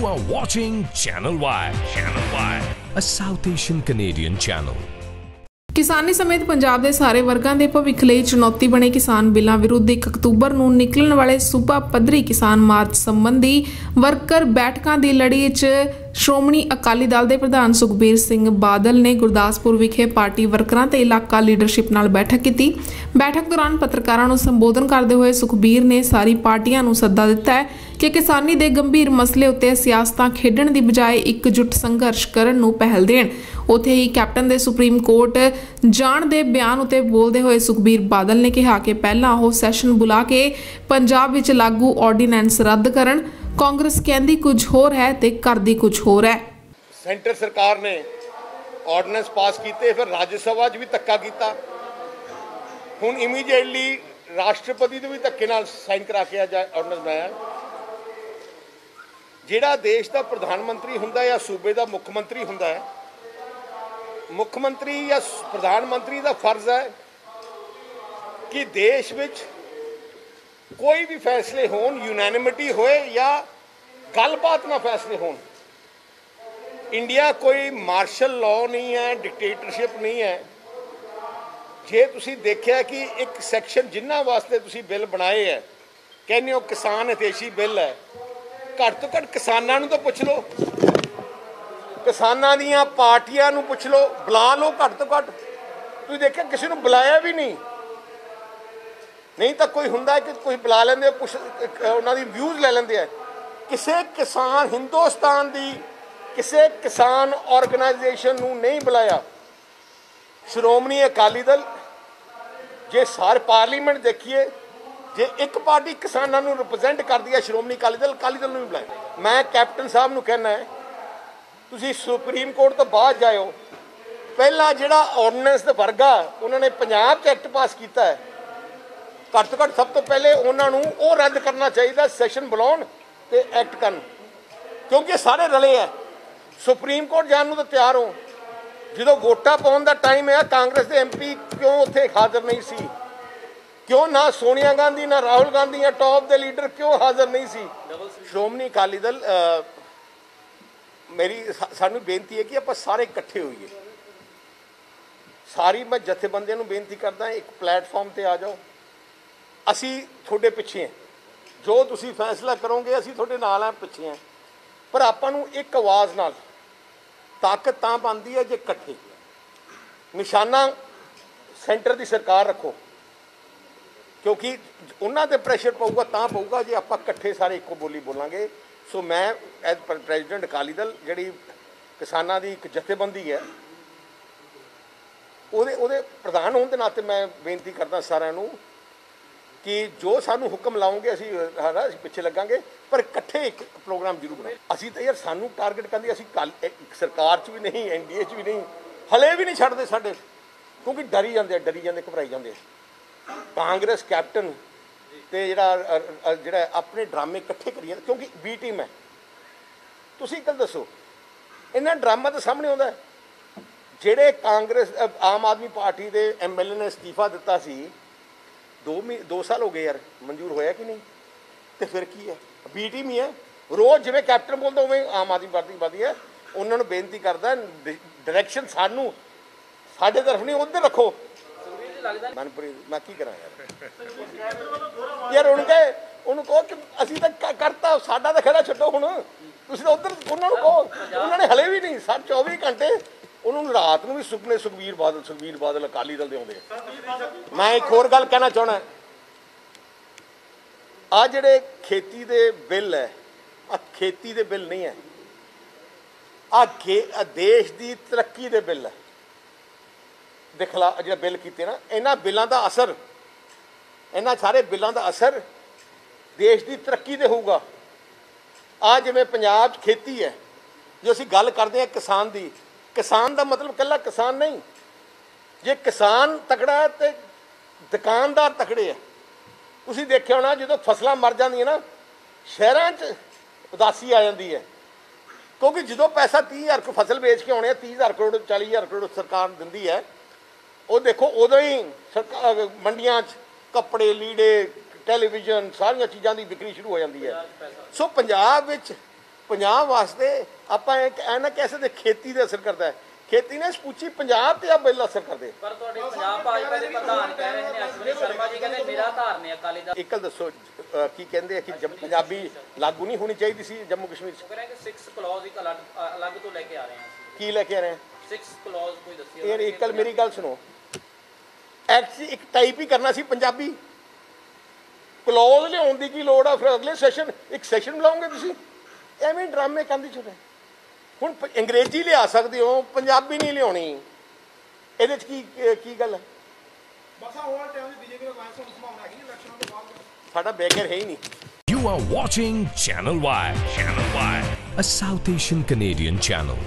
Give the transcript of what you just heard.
You are watching Channel Y. Channel Y, a South Asian Canadian channel. ਕਿਸਾਨੀ ਸਮੇਤ ਪੰਜਾਬ ਦੇ ਸਾਰੇ ਵਰਗਾਂ ਦੇ ਭਵਿੱਖ ਲਈ ਚੁਣੌਤੀ ਬਣੇ ਕਿਸਾਨ ਬਿੱਲਾਂ ਵਿਰੁੱਧ 1 ਅਕਤੂਬਰ ਨੂੰ ਨਿਕਲਣ ਵਾਲੇ ਸੂਬਾ ਪੱਧਰੀ ਕਿਸਾਨ ਮਾਰਚ ਸੰਬੰਧੀ ਵਰਕਰ ਬੈਠਕਾਂ ਦੀ ਲੜੀ 'ਚ ਸ਼੍ਰੋਮਣੀ ਅਕਾਲੀ ਦਲ ਦੇ ਪ੍ਰਧਾਨ ਸੁਖਬੀਰ ਸਿੰਘ ਬਾਦਲ ਨੇ ਗੁਰਦਾਸਪੁਰ ਵਿਖੇ ਪਾਰਟੀ ਵਰਕਰਾਂ ਤੇ ਇਲਾਕਾ ਲੀਡਰਸ਼ਿਪ ਨਾਲ ਬੈਠਕ ਕੀਤੀ। ਬੈਠਕ ਦੌਰਾਨ ਪੱਤਰਕਾਰਾਂ ਨੂੰ ਸੰਬੋਧਨ ਕਰਦੇ ਹੋਏ ਸੁਖਬੀਰ ਨੇ ਸਾਰੀ ਪਾਰਟੀਆਂ ਨੂੰ ਸੱਦਾ ਦਿੱਤਾ ਹੈ ਕਿ ਕਿਸਾਨੀ ਦੇ ਗੰਭੀਰ ਮਸਲੇ ਉੱਤੇ ਸਿਆਸਤਾਂ ਖੇਡਣ ਦੀ ਬਜਾਏ ਇਕਜੁੱਟ ਸੰਘਰਸ਼ ਕਰਨ ਨੂੰ ਪਹਿਲ ਦੇਣ। ਉਥੇ ਹੀ ਕੈਪਟਨ ਦੇ ਸੁਪਰੀਮ ਕੋਰਟ ਜਾਣ ਦੇ ਬਿਆਨ ਉਤੇ ਬੋਲਦੇ ਹੋਏ ਸੁਖਬੀਰ ਬਾਦਲ ਨੇ ਕਿਹਾ ਕਿ ਪਹਿਲਾਂ ਉਹ ਸੈਸ਼ਨ ਬੁਲਾ ਕੇ ਪੰਜਾਬ ਵਿੱਚ ਲਾਗੂ ਆਰਡੀਨੈਂਸ ਰੱਦ ਕਰਨ ਕਾਂਗਰਸ ਕਹਿੰਦੀ ਕੁਝ ਹੋਰ ਹੈ ਤੇ ਕਰਦੀ ਕੁਝ ਹੋਰ ਹੈ। ਸੈਂਟਰ ਸਰਕਾਰ ਨੇ ਆਰਡੀਨੈਂਸ ਪਾਸ ਕੀਤੇ, ਫਿਰ ਰਾਜ ਸਭਾ 'ਚ ਵੀ ਧੱਕਾ ਕੀਤਾ। ਹੁਣ ਇਮੀਡੀਏਟਲੀ ਰਾਸ਼ਟਰਪਤੀ ਦੇ ਵੀ ਧੱਕੇ ਨਾਲ ਸਾਈਨ ਕਰਾ ਕੇ ਅੱਜ ਆਰਡੀਨੈਂਸ ਬਣਾਇਆ। ਜਿਹੜਾ ਦੇਸ਼ ਦਾ ਪ੍ਰਧਾਨ ਮੰਤਰੀ ਹੁੰਦਾ ਜਾਂ ਸੂਬੇ ਦਾ ਮੁੱਖ ਮੰਤਰੀ ਹੁੰਦਾ ਹੈ, ਮੁੱਖ ਮੰਤਰੀ ਜਾਂ ਪ੍ਰਧਾਨ ਮੰਤਰੀ ਦਾ ਫਰਜ਼ ਹੈ ਕਿ ਦੇਸ਼ ਵਿੱਚ ਕੋਈ ਵੀ ਫੈਸਲੇ ਹੋਣ ਯੂਨੈਨਿਮਿਟੀ ਹੋਏ ਜਾਂ ਗੱਲਬਾਤ ਨਾਲ ਫੈਸਲੇ ਹੋਣ। ਇੰਡੀਆ ਕੋਈ ਮਾਰਸ਼ਲ ਲਾਅ ਨਹੀਂ ਹੈ ਡਿਕਟੇਟਰਸ਼ਿਪ ਨਹੀਂ ਹੈ। ਜੇ ਤੁਸੀਂ ਦੇਖਿਆ ਕਿ ਇੱਕ ਸੈਕਸ਼ਨ ਜਿੰਨਾ ਵਾਸਤੇ ਤੁਸੀਂ ਬਿੱਲ ਬਣਾਏ ਹੈ, ਕਹਿੰਦੇ ਹੋ ਕਿਸਾਨ ਹਿਤੈਸ਼ੀ ਬਿੱਲ ਹੈ, ਘੱਟ ਤੋਂ ਘੱਟ ਕਿਸਾਨਾਂ ਨੂੰ ਤਾਂ ਪੁੱਛ ਲਓ। ਕਿਸਾਨਾਂ ਦੀਆਂ ਪਾਰਟੀਆਂ ਨੂੰ ਪੁੱਛ ਲਓ, ਬੁਲਾ ਲਓ ਘੱਟ ਤੋਂ ਘੱਟ। ਤੁਸੀਂ ਦੇਖਿਆ ਕਿਸੇ ਨੂੰ ਬੁਲਾਇਆ ਵੀ ਨਹੀਂ। ਨਹੀਂ ਤਾਂ ਕੋਈ ਹੁੰਦਾ ਕਿ ਕੋਈ ਬੁਲਾ ਲੈਂਦੇ ਆ, ਉਹਨਾਂ ਦੀ ਵਿਊਜ਼ ਲੈ ਲੈਂਦੇ ਆ। ਕਿਸੇ ਕਿਸਾਨ ਹਿੰਦੁਸਤਾਨ ਦੀ ਕਿਸੇ ਕਿਸਾਨ ਆਰਗੇਨਾਈਜੇਸ਼ਨ ਨੂੰ ਨਹੀਂ ਬੁਲਾਇਆ। ਸ਼੍ਰੋਮਣੀ ਅਕਾਲੀ ਦਲ ਜੇ ਸਾਰ ਪਾਰਲੀਮੈਂਟ ਦੇਖੀਏ ਜੇ ਇੱਕ ਪਾਰਟੀ ਕਿਸਾਨਾਂ ਨੂੰ ਰਿਪਰੈਜ਼ੈਂਟ ਕਰਦੀ ਹੈ ਸ਼੍ਰੋਮਣੀ ਅਕਾਲੀ ਦਲ ਅਕਾਲੀ ਦਲ ਨੂੰ ਵੀ ਬੁਲਾਇਆ। ਮੈਂ ਕੈਪਟਨ ਸਾਹਿਬ ਨੂੰ ਕਹਿਣਾ ਹੈ ਤੁਸੀਂ ਸੁਪਰੀਮ ਕੋਰਟ ਤੋਂ ਬਾਅਦ ਜਾਇਓ। ਪਹਿਲਾ ਜਿਹੜਾ ਆਰਡੀਨੈਂਸ ਦਾ ਵਰਗਾ ਉਹਨਾਂ ਨੇ ਪੰਜਾਬ 'ਚ ਐਕਟ ਪਾਸ ਕੀਤਾ ਹੈ ਘੱਟ ਤੋਂ ਘੱਟ ਸਭ ਤੋਂ ਪਹਿਲੇ ਉਹਨਾਂ ਨੂੰ ਉਹ ਰੱਦ ਕਰਨਾ ਚਾਹੀਦਾ ਸੈਸ਼ਨ ਬੁਲਾਉਣ ਤੇ ਐਕਟ ਕਰਨ। ਕਿਉਂਕਿ ਇਹ ਸਾਰੇ ਰਲੇ ਆ। ਸੁਪਰੀਮ ਕੋਰਟ ਜਾਣ ਨੂੰ ਤਾਂ ਤਿਆਰ ਹੋ। ਜਦੋਂ ਵੋਟਾਂ ਪਾਉਣ ਦਾ ਟਾਈਮ ਹੈ ਕਾਂਗਰਸ ਦੇ ਐਮਪੀ ਕਿਉਂ ਉੱਥੇ ਹਾਜ਼ਰ ਨਹੀਂ ਸੀ? ਕਿਉਂ ਨਾ ਸੋਨੀਆ ਗਾਂਧੀ, ਨਾ ਰਾਹੁਲ ਗਾਂਧੀ ਜਾਂ ਟੌਪ ਦੇ ਲੀਡਰ ਕਿਉਂ ਹਾਜ਼ਰ ਨਹੀਂ ਸੀ? ਸ਼੍ਰੋਮਣੀ ਅਕਾਲੀ ਦਲ ਮੇਰੀ ਸਾਨੂੰ ਬੇਨਤੀ ਹੈ ਕਿ ਆਪਾਂ ਸਾਰੇ ਇਕੱਠੇ ਹੋਈਏ। ਸਾਰੀ ਮੈਂ ਜਥੇਬੰਦੀਆਂ ਨੂੰ ਬੇਨਤੀ ਕਰਦਾ, ਇੱਕ ਪਲੇਟਫਾਰਮ ਤੇ ਆ ਜਾਓ। ਅਸੀਂ ਤੁਹਾਡੇ ਪਿੱਛੇ ਹਾਂ। ਜੋ ਤੁਸੀਂ ਫੈਸਲਾ ਕਰੋਗੇ, ਅਸੀਂ ਤੁਹਾਡੇ ਨਾਲ ਆ ਪਿੱਛੇ ਹਾਂ। ਪਰ ਆਪਾਂ ਨੂੰ ਇੱਕ ਆਵਾਜ਼ ਨਾਲ ਤਾਕਤ ਤਾਂ ਬਣਦੀ ਹੈ ਜੇ ਇਕੱਠੇ। ਨਿਸ਼ਾਨਾ ਸੈਂਟਰ ਦੀ ਸਰਕਾਰ ਰੱਖੋ। ਕਿਉਂਕਿ ਉਹਨਾਂ ਤੇ ਪ੍ਰੈਸ਼ਰ ਪਊਗਾ, ਤਾਂ ਪਊਗਾ ਜੇ ਆਪਾਂ ਇਕੱਠੇ ਸਾਰੇ ਇੱਕੋ ਬੋਲੀ ਬੋਲਾਂਗੇ। ਸੋ ਮੈਂ ਐਜ਼ ਪ੍ਰੈਜ਼ੀਡੈਂਟ ਅਕਾਲੀ ਦਲ, ਜਿਹੜੀ ਕਿਸਾਨਾਂ ਦੀ ਇੱਕ ਜਥੇਬੰਦੀ ਹੈ, ਉਹਦੇ ਉਹਦੇ ਪ੍ਰਧਾਨ ਹੋਣ ਦੇ ਨਾਤੇ ਮੈਂ ਬੇਨਤੀ ਕਰਦਾ ਸਾਰਿਆਂ ਨੂੰ ਕਿ ਜੋ ਸਾਨੂੰ ਹੁਕਮ ਲਾਉਂਗੇ, ਅਸੀਂ ਹਨਾ ਅਸੀਂ ਪਿੱਛੇ ਲੱਗਾਂਗੇ, ਪਰ ਇਕੱਠੇ ਇੱਕ ਪ੍ਰੋਗਰਾਮ ਜ਼ਰੂਰ ਬਣਾਓ। ਅਸੀਂ ਤਾਂ ਯਾਰ ਸਾਨੂੰ ਟਾਰਗੇਟ ਕਰਦੀ ਅਸੀਂ ਕੱਲ ਸਰਕਾਰ 'ਚ ਵੀ ਨਹੀਂ ਐਨਡੀਏ 'ਚ ਵੀ ਨਹੀਂ, ਹਲੇ ਵੀ ਨਹੀਂ ਛੱਡਦੇ ਸਾਡੇ। ਕਿਉਂਕਿ ਡਰੀ ਜਾਂਦੇ ਡਰੀ ਜਾਂਦੇ, ਘਬਰਾਈ ਜਾਂਦੇ ਕਾਂਗਰਸ ਕੈਪਟਨ ਤੇ ਜਿਹੜਾ ਜਿਹੜਾ ਆਪਣੇ ਡਰਾਮੇ ਇਕੱਠੇ ਕਰੀ ਜਾਂਦੇ, ਕਿਉਂਕਿ ਬੀ ਟੀਮ ਹੈ। ਤੁਸੀਂ ਇੱਕ ਗੱਲ ਦੱਸੋ ਇਹਨਾਂ ਡਰਾਮਾ ਤਾਂ ਸਾਹਮਣੇ ਆਉਂਦਾ ਜਿਹੜੇ ਕਾਂਗਰਸ ਆਮ ਆਦਮੀ ਪਾਰਟੀ ਦੇ ਐਮਐਲਏ ਨੇ ਅਸਤੀਫਾ ਦਿੱਤਾ ਸੀ 2 2 ਸਾਲ ਹੋ ਗਏ ਯਾਰ, ਮਨਜ਼ੂਰ ਹੋਇਆ ਕਿ ਨਹੀਂ? ਤੇ ਫਿਰ ਕੀ ਹੈ? ਬੀ ਟੀਮ ਹੀ ਹੈ। ਰੋਜ਼ ਜਿਵੇਂ ਕੈਪਟਨ ਬੋਲਦਾ ਉਵੇਂ ਆਮ ਆਦਮੀ ਪਾਰਟੀ ਵਧੀ ਹੈ। ਉਹਨਾਂ ਨੂੰ ਬੇਨਤੀ ਕਰਦਾ ਡਾਇਰੈਕਸ਼ਨ ਸਾਨੂੰ, ਸਾਡੇ ਤਰਫ ਨਹੀਂ, ਉਧਰ ਰੱਖੋ। ਮਨਪ੍ਰੀਤ, ਮੈਂ ਕੀ ਕਰਾਂ ਯਾਰ? ਯਾਰ ਉਹਨੂੰ ਕਹੇ, ਉਹਨੂੰ ਕਹੋ ਕਿ ਅਸੀਂ ਤਾਂ ਕਰਤਾ, ਸਾਡਾ ਤਾਂ ਖੜਾ ਛੱਡੋ ਹੁਣ। ਤੁਸੀਂ ਤਾਂ ਉਧਰ, ਉਹਨਾਂ ਨੂੰ ਕਹੋ। ਉਹਨਾਂ ਨੇ ਹਲੇ ਵੀ ਨਹੀਂ ਸਰ 24 ਘੰਟੇ ਨੂੰ ਰਾਤ ਨੂੰ ਵੀ ਸੁਪਨੇ ਸੁਖਬੀਰ ਬਾਦਲ ਸੁਖਬੀਰ ਬਾਦਲ ਅਕਾਲੀ ਦਲ ਦੇ ਆਉਂਦੇ ਆ। ਮੈਂ ਇੱਕ ਹੋਰ ਗੱਲ ਕਹਿਣਾ ਚਾਹਣਾ ਆ ਜਿਹੜੇ ਖੇਤੀ ਦੇ ਬਿੱਲ ਹੈ ਆ ਖੇਤੀ ਦੇ ਬਿੱਲ ਨਹੀਂ ਹੈ। ਆ ਦੇਸ਼ ਦੀ ਤਰੱਕੀ ਦੇ ਬਿੱਲ ਹੈ। ਦੇ ਖਿਲਾਫ ਜਿਹੜਾ ਬਿੱਲ ਕੀਤੇ ਨਾ, ਇਹਨਾਂ ਬਿੱਲਾਂ ਦਾ ਅਸਰ, ਇਹਨਾਂ ਸਾਰੇ ਬਿੱਲਾਂ ਦਾ ਅਸਰ ਦੇਸ਼ ਦੀ ਤਰੱਕੀ ਤੇ ਹੋਊਗਾ। ਆ ਜਿਵੇਂ ਪੰਜਾਬ 'ਚ ਖੇਤੀ ਹੈ, ਜੋ ਅਸੀਂ ਗੱਲ ਕਰਦੇ ਹਾਂ ਕਿਸਾਨ ਦੀ ਕਿਸਾਨ ਦਾ ਮਤਲਬ ਇਕੱਲਾ ਕਿਸਾਨ ਨਹੀਂ। ਜੇ ਕਿਸਾਨ ਤਕੜਾ ਹੈ ਤੇ ਦੁਕਾਨਦਾਰ ਤਕੜੇ ਹੈ ਤੁਸੀਂ ਦੇਖਿਆ ਹੋਣਾ ਜਦੋਂ ਫਸਲਾਂ ਮਰ ਜਾਂਦੀਆਂ ਨਾ ਸ਼ਹਿਰਾਂ 'ਚ ਉਦਾਸੀ ਆ ਜਾਂਦੀ ਹੈ। ਕਿਉਂਕਿ ਜਦੋਂ ਪੈਸਾ 30000 ਕੋ ਫਸਲ ਵੇਚ ਕੇ ਆਉਣੇ ਆ 30000 ਕਰੋੜ 40000 ਕਰੋੜ ਸਰਕਾਰ ਦਿੰਦੀ ਹੈ। ਉਹ ਦੇਖੋ ਉਦੋਂ ਹੀ ਮੰਡੀਆਂ 'ਚ ਕੱਪੜੇ ਲੀੜੇ ਟੈਲੀਵਿਜ਼ਨ ਸਾਰੀਆਂ ਚੀਜ਼ਾਂ ਦੀ ਵਿਕਰੀ ਸ਼ੁਰੂ ਹੋ ਜਾਂਦੀ ਹੈ। ਸੋ ਪੰਜਾਬ ਵਿੱਚ ਪੰਜਾਬ ਵਾਸਤੇ ਆਪਾਂ ਇੱਕ ਐ ਨਾ ਕਹਿ ਸਕਦੇ ਖੇਤੀ ਦੇ ਅਸਰ ਕਰਦਾ ਹੈ। ਖੇਤੀ ਨੇ ਸਮੁੱਚੀ ਪੰਜਾਬ ਤੇ ਆ ਬਿੱਲ ਅਸਰ ਕਰਦੇ। ਪਰ ਤੁਹਾਡੇ ਪੰਜਾਬ ਭਾਜਪਾ ਦੇ ਪ੍ਰਧਾਨ ਕਹਿ ਰਹੇ ਨੇ ਅਸ਼ਵਨੀ ਸ਼ਰਮਾ ਜੀ ਕਹਿੰਦੇ ਨਿਰਾਧਾਰ ਨੇ ਅਕਾਲੀ ਦਲ। ਇੱਕ ਗੱਲ ਦੱਸੋ ਕੀ ਕਹਿੰਦੇ ਆ ਕਿ ਪੰਜਾਬੀ ਲਾਗੂ ਨਹੀਂ ਹੋਣੀ ਚਾਹੀਦੀ ਸੀ ਜੰਮੂ ਕਸ਼ਮੀਰ 'ਚ? ਕਹਿੰਦੇ ਕਿ 6 ਕਲੌਜ਼ ਇੱਕ ਅਲੱਗ ਤੋਂ ਲੈ ਕੇ ਆ ਰਹੇ ਹਾਂ ਕੀ ਲੈ ਕੇ ਆ ਰਹੇ ਆ? 6 ਕਲੌਜ਼ ਕੋਈ ਦੱਸਿਓ ਯਾਰ ਇੱਕ ਗੱਲ ਮੇਰੀ ਗੱਲ ਸੁਣੋ। ਐਕਟ ਇੱਕ ਟਾਈਪ ਹੀ ਕਰਨਾ ਸੀ ਪੰਜਾਬੀ। ਕਲੋਜ਼ ਲਿਆਉਣ ਦੀ ਕੀ ਲੋੜ ਆ? ਫਿਰ ਅਗਲੇ ਸੈਸ਼ਨ ਇੱਕ ਸੈਸ਼ਨ ਬੁਲਾਉਂਗੇ ਤੁਸੀਂ? ਐਵੇਂ ਡਰਾਮੇ ਕੰਦੀ ਛੋਟੇ ਹੁਣ ਅੰਗਰੇਜ਼ੀ ਲਿਆ ਸਕਦੇ ਹੋ ਪੰਜਾਬੀ ਨਹੀਂ ਲਿਆਉਣੀ ਇਹਦੇ ਚ ਕੀ ਕੀ ਗੱਲ ਹੈ ਬਸ ਆਹ ਹੋਣ ਟਾਈਮ ਦੀ ਬੀਜੇਪੀ ਦਾ ਵਾਇਸ ਹੋਣ ਸੰਭਾਵਨਾ ਹੈਗੀ ਇਲੈਕਸ਼ਨਾਂ ਤੋਂ ਬਾਅਦ ਸਾਡਾ ਬੈਕਰ ਹੈ ਹੀ ਨਹੀਂ You are watching Channel Y. Channel Y. A South Asian Canadian channel.